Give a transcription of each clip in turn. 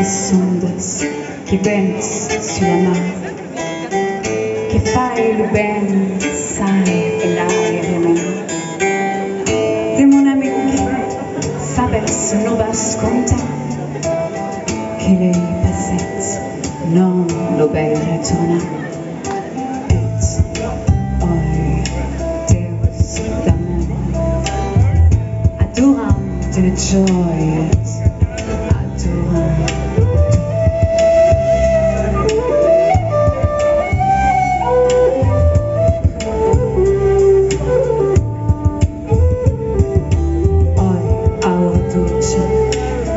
estudas, que vens se amar, que fai il ben, sai e l'aria di me. De mon amico, sabes, no vas che lei passez, non lo ben ragiona. Durante le gioie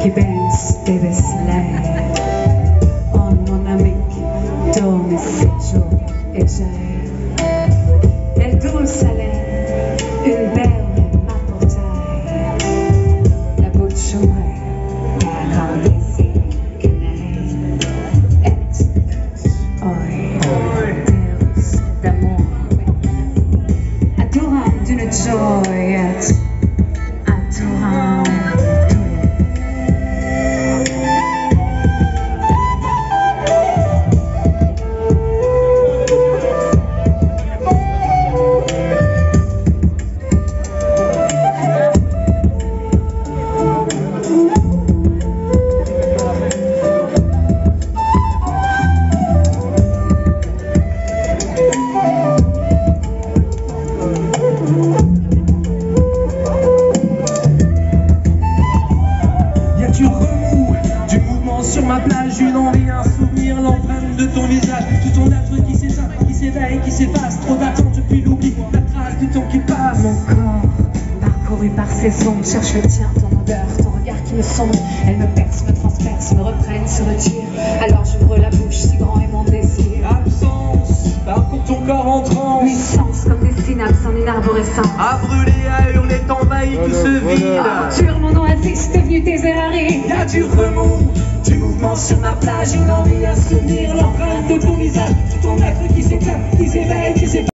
qui baisse des vaisselles. On mon ami, dorme sept jours et j'ai. Del dulce lait, une belle m'apportaille. La bouche ouverte, la grande ici, une aile. Oi, d'amour. Adorable d'une. Sur ma plage, une envie, un souvenir, l'empreinte de ton visage, tout ton être qui s'éteint, qui s'éveille, qui s'efface, trop d'attentes puis l'oubli, la trace du temps qui passe. Mon corps, parcouru par ces ondes, cherche le tien, ton odeur, ton regard qui me sonde. Elle me perce, me transperce, me reprenne, se retire. Alors j'ouvre la bouche, si grand est mon désir. Absence, parcours ton corps en transe, Puissance comme des synapses en une arborescence. à brûler, à hurler, t'envahit tout ce vide. Sur mon oasis, devenu tes Ferrari. Y a du remous, mouvement sur ma plage, une envie, un souvenir, l'empreinte de ton visage, ton être qui s'éteint, qui s'éveille, qui s'efface.